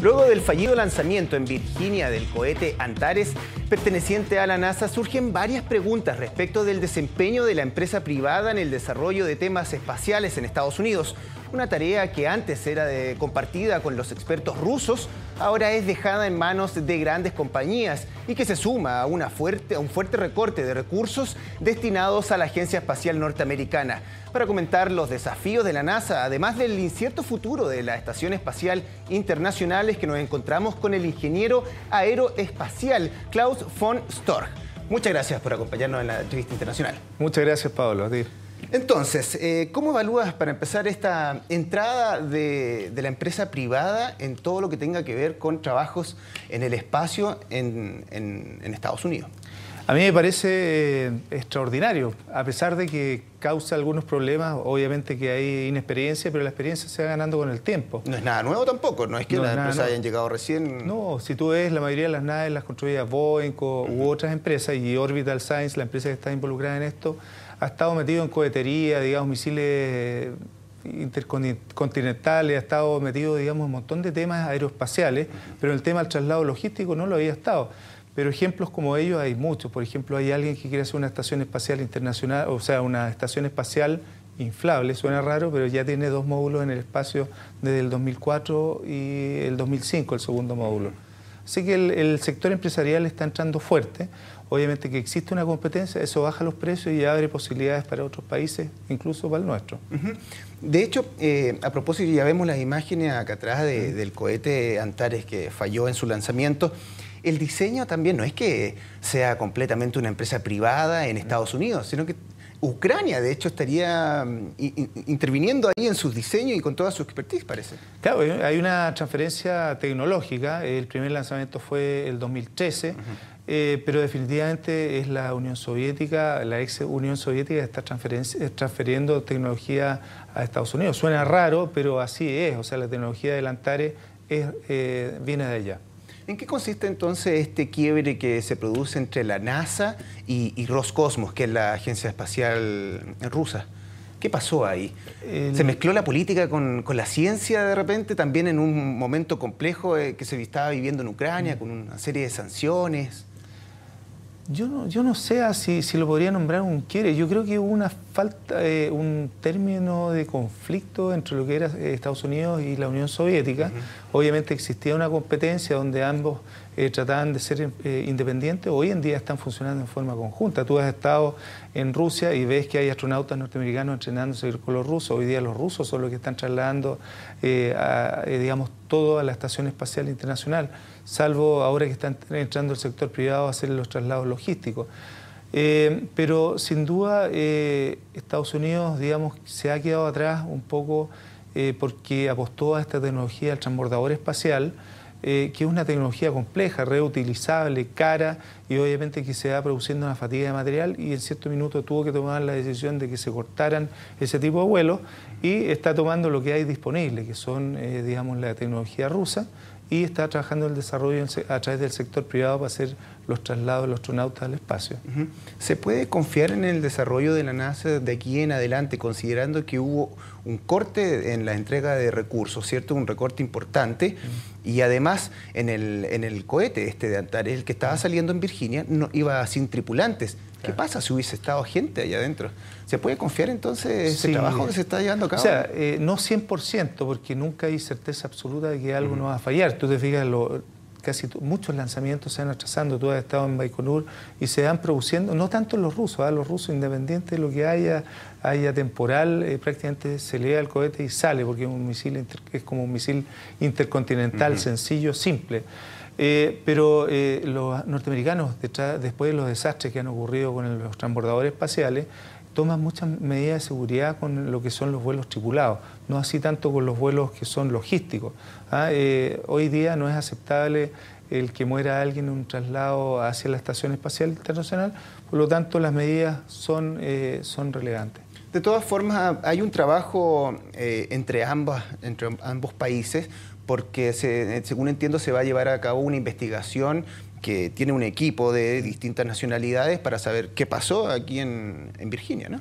Luego del fallido lanzamiento en Virginia del cohete Antares, perteneciente a la NASA, surgen varias preguntas respecto del desempeño de la empresa privada en el desarrollo de temas espaciales en Estados Unidos. Una tarea que antes era compartida con los expertos rusos, ahora es dejada en manos de grandes compañías y que se suma a, una fuerte, un fuerte recorte de recursos destinados a la Agencia Espacial Norteamericana. Para comentar los desafíos de la NASA, además del incierto futuro de la Estación Espacial Internacional, es que nos encontramos con el ingeniero aeroespacial Klaus von Storch. Muchas gracias por acompañarnos en la entrevista internacional. Muchas gracias, Pablo. Entonces, eh, ¿cómo evalúas para empezar esta entrada de, la empresa privada en todo lo que tenga que ver con trabajos en el espacio en, Estados Unidos? A mí me parece eh, extraordinario, a pesar de que causa algunos problemas, obviamente que hay inexperiencia, pero la experiencia se va ganando con el tiempo. No es nada nuevo tampoco, no es que las empresas hayan llegado recién. No, si tú ves, la mayoría de las naves las construía Boeing u otras empresas y Orbital Science, la empresa que está involucrada en esto, ha estado metido en cohetería, digamos, misiles intercontinentales, ha estado metido, digamos, en un montón de temas aeroespaciales, pero el tema del traslado logístico no lo había estado. Pero ejemplos como ellos hay muchos. Por ejemplo, hay alguien que quiere hacer una estación espacial internacional, o sea, una estación espacial inflable, suena raro, pero ya tiene dos módulos en el espacio desde el 2004 y el 2005, el segundo módulo. Así que el sector empresarial está entrando fuerte. Obviamente que existe una competencia, eso baja los precios y abre posibilidades para otros países, incluso para el nuestro. De hecho, eh, a propósito, ya vemos las imágenes acá atrás del cohete Antares que falló en su lanzamiento. El diseño también no es que sea completamente una empresa privada en Estados Unidos, sino que Ucrania, de hecho, estaría mm, interviniendo ahí en sus diseños y con toda su expertise, parece. Claro, eh, hay una transferencia tecnológica. El primer lanzamiento fue el 2013. Eh, pero definitivamente es la Unión Soviética, la ex Unión Soviética está transfiriendo tecnología a Estados Unidos. Suena raro, pero así es, o sea, la tecnología de Antares eh, viene de allá. ¿En qué consiste entonces este quiebre que se produce entre la NASA y, Roscosmos, que es la agencia espacial rusa? ¿Qué pasó ahí? ¿Se mezcló la política con, la ciencia de repente, también en un momento complejo eh, que se estaba viviendo en Ucrania, con una serie de sanciones? Yo no, yo no sé si, si lo podría nombrar un quiere. Yo creo que hubo una falta, eh, un término de conflicto entre lo que era eh, Estados Unidos y la Unión Soviética. Obviamente existía una competencia donde ambos eh, trataban de ser independientes. Hoy en día están funcionando en forma conjunta. Tú has estado en Rusia y ves que hay astronautas norteamericanos entrenándose con los rusos. Hoy día los rusos son los que están trasladando, digamos, todo a la Estación Espacial Internacional salvo ahora que está entrando el sector privado a hacer los traslados logísticos. Eh, pero sin duda eh, Estados Unidos, digamos, se ha quedado atrás un poco eh, porque apostó a esta tecnología del transbordador espacial, que es una tecnología compleja, reutilizable, cara y obviamente que se va produciendo una fatiga de material y en cierto minuto tuvo que tomar la decisión de que se cortaran ese tipo de vuelos y está tomando lo que hay disponible, que son, digamos, la tecnología rusa y está trabajando el desarrollo a través del sector privado para hacer los traslados de los astronautas al espacio. ¿Se puede confiar en el desarrollo de la NASA de aquí en adelante, considerando que hubo un corte en la entrega de recursos, ¿cierto? Un recorte importante. Y además, en el, en el cohete este de Antares, el que estaba saliendo en Virginia, no, iba sin tripulantes. ¿Qué pasa si hubiese estado gente allá adentro? ¿Se puede confiar entonces ese trabajo que se está llevando a cabo? O sea, eh, no 100%, porque nunca hay certeza absoluta de que algo no va a fallar. Tú te fijas, lo, casi muchos lanzamientos se van atrasando. Tú has estado en Baikonur y se van produciendo, no tanto los rusos, ¿ah? los rusos independientes de lo que haya, haya temporal, eh, prácticamente se le da el cohete y sale, porque es, un misil es como un misil intercontinental, sencillo, simple. Eh, pero eh, los norteamericanos, después de los desastres que han ocurrido con los transbordadores espaciales, toman muchas medidas de seguridad con lo que son los vuelos tripulados, no así tanto con los vuelos que son logísticos. ¿ah? Eh, hoy día no es aceptable el que muera alguien en un traslado hacia la Estación Espacial Internacional, por lo tanto las medidas son, son relevantes. De todas formas, hay un trabajo entre, ambas, entre ambos países porque según entiendo se va a llevar a cabo una investigación que tiene un equipo de distintas nacionalidades para saber qué pasó aquí en, Virginia, ¿no?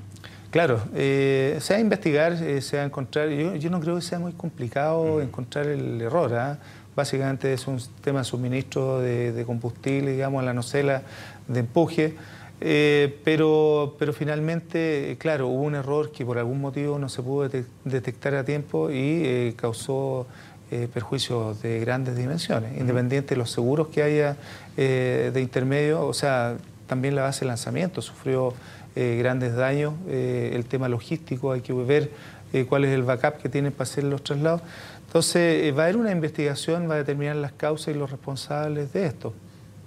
Claro, eh, se va a investigar, eh, se va a encontrar, yo, no creo que sea muy complicado encontrar el error, ¿ah? básicamente es un tema de suministro de, combustible, digamos, a la nocela de empuje. Eh, pero, pero finalmente, claro, hubo un error que por algún motivo no se pudo detectar a tiempo y eh, causó eh, perjuicios de grandes dimensiones, independiente de los seguros que haya de intermedio, o sea, también la base de lanzamiento sufrió grandes daños, el tema logístico, hay que ver cuál es el backup que tienen para hacer los traslados. Entonces, va a haber una investigación, va a determinar las causas y los responsables de esto.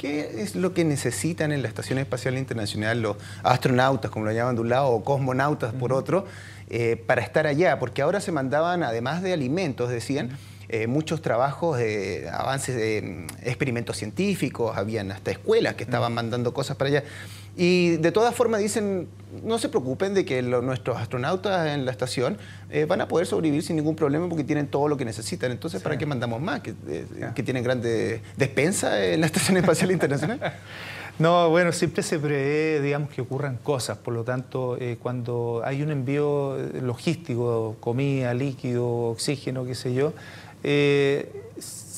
¿Qué es lo que necesitan en la Estación Espacial Internacional los astronautas, como lo llaman de un lado, o cosmonautas por otro, eh, para estar allá? Porque ahora se mandaban, además de alimentos, decían, eh, muchos trabajos de avances de mm, experimentos científicos, habían hasta escuelas que estaban mandando cosas para allá. Y de todas formas dicen, no se preocupen de que nuestros astronautas en la estación eh, van a poder sobrevivir sin ningún problema porque tienen todo lo que necesitan. Entonces, ¿para qué mandamos más? ¿Que, eh, que tienen grande despensa en la Estación Espacial Internacional? No, bueno, siempre se prevé, digamos, que ocurran cosas. Por lo tanto, eh, cuando hay un envío logístico, comida, líquido, oxígeno, qué sé yo,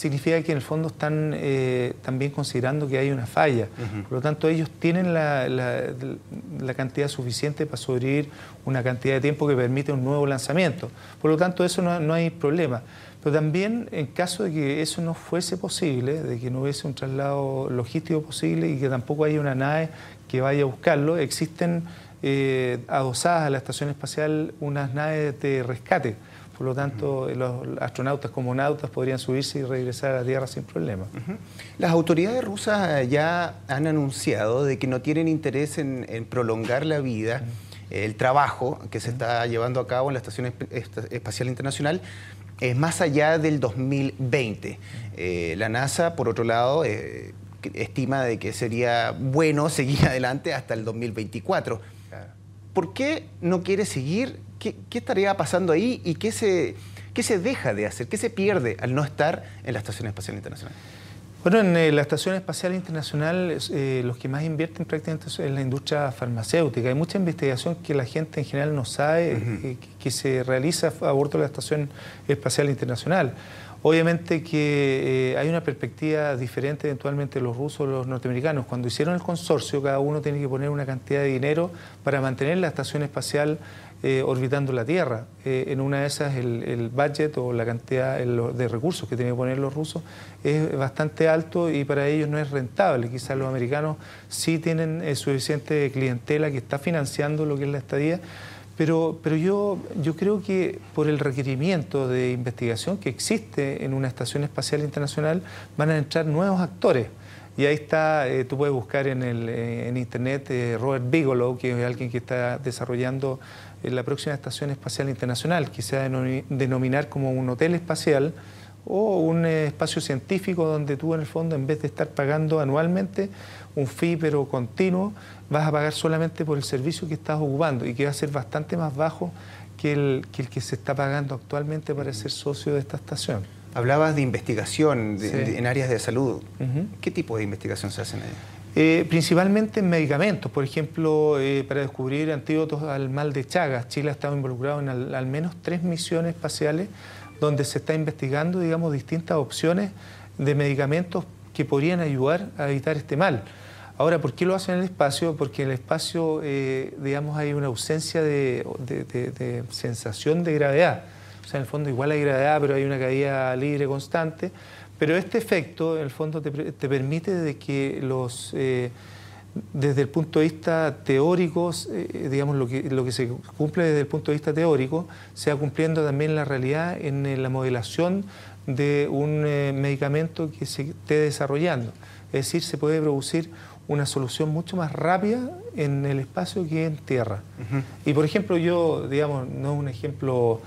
significa que en el fondo están eh, también considerando que hay una falla. Por lo tanto, ellos tienen la, cantidad suficiente para sobrevivir una cantidad de tiempo que permite un nuevo lanzamiento. Por lo tanto, eso no, hay problema. Pero también en caso de que eso no fuese posible, de que no hubiese un traslado logístico posible y que tampoco haya una nave que vaya a buscarlo, existen eh, adosadas a la estación espacial unas naves de rescate por lo tanto, los astronautas como nautas podrían subirse y regresar a la Tierra sin problema. Las autoridades rusas ya han anunciado de que no tienen interés en, prolongar la vida, el trabajo que se está llevando a cabo en la Estación Espacial Internacional es más allá del 2020. Eh, la NASA, por otro lado, eh, estima de que sería bueno seguir adelante hasta el 2024. ¿Por qué no quiere seguir ¿Qué, estaría pasando ahí y qué se, qué se deja de hacer? ¿Qué se pierde al no estar en la Estación Espacial Internacional? Bueno, en eh, la Estación Espacial Internacional eh, los que más invierten prácticamente es la industria farmacéutica. Hay mucha investigación que la gente en general no sabe eh, que, se realiza a bordo de la Estación Espacial Internacional. Obviamente que hay una perspectiva diferente eventualmente de los rusos o los norteamericanos. Cuando hicieron el consorcio, cada uno tiene que poner una cantidad de dinero para mantener la Estación Espacial eh, orbitando la Tierra. Eh, en una de esas el, budget o la cantidad de recursos que tienen que poner los rusos es bastante alto y para ellos no es rentable. Quizás los americanos sí tienen eh, suficiente clientela que está financiando lo que es la estadía. Pero, pero yo, yo creo que por el requerimiento de investigación que existe en una estación espacial internacional van a entrar nuevos actores. Y ahí está, tú puedes buscar en, el, en internet Robert Bigelow, que es alguien que está desarrollando en la próxima Estación Espacial Internacional, que se va a denominar como un hotel espacial o un eh, espacio científico donde tú en el fondo, en vez de estar pagando anualmente un fee pero continuo, vas a pagar solamente por el servicio que estás ocupando y que va a ser bastante más bajo que el que, se está pagando actualmente para ser socio de esta estación. Hablabas de investigación en áreas de salud. ¿Qué tipo de investigación se hacen ahí? Eh, principalmente en medicamentos, por ejemplo, eh, para descubrir antídotos al mal de Chagas. Chile ha estado involucrado en al, menos tres misiones espaciales donde se está investigando, digamos, distintas opciones de medicamentos que podrían ayudar a evitar este mal. Ahora, ¿por qué lo hacen en el espacio? Porque en el espacio, eh, digamos, hay una ausencia de, de sensación de gravedad. O sea, en el fondo igual hay gravedad, pero hay una caída libre constante. Pero este efecto, en el fondo, te, permite de que los, eh, desde el punto de vista teórico, eh, digamos, lo que, lo que se cumple desde el punto de vista teórico, sea cumpliendo también la realidad en la modelación de un eh, medicamento que se esté desarrollando. Es decir, se puede producir una solución mucho más rápida en el espacio que en tierra. Y por ejemplo, yo, digamos, no es un ejemplo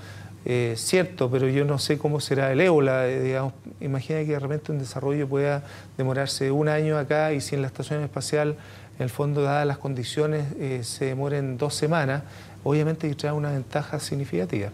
eh, cierto, pero yo no sé cómo será el ébola. Eh, digamos, imagina que de repente un desarrollo pueda demorarse un año acá y si en la estación espacial, en el fondo, dadas las condiciones, eh, se demoren dos semanas, obviamente trae una ventaja significativa.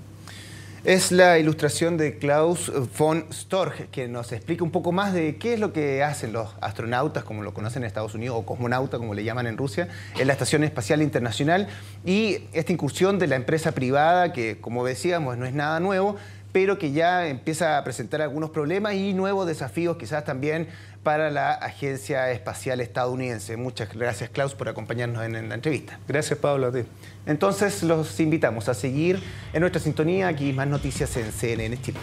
Es la ilustración de Klaus von Storch, que nos explica un poco más de qué es lo que hacen los astronautas, como lo conocen en Estados Unidos, o cosmonauta, como le llaman en Rusia, en la Estación Espacial Internacional, y esta incursión de la empresa privada, que como decíamos no es nada nuevo, pero que ya empieza a presentar algunos problemas y nuevos desafíos quizás también para la Agencia Espacial Estadounidense. Muchas gracias, Klaus, por acompañarnos en, la entrevista. Gracias, Pablo, a ti. Entonces, los invitamos a seguir en nuestra sintonía. Aquí más noticias en CNN Chile.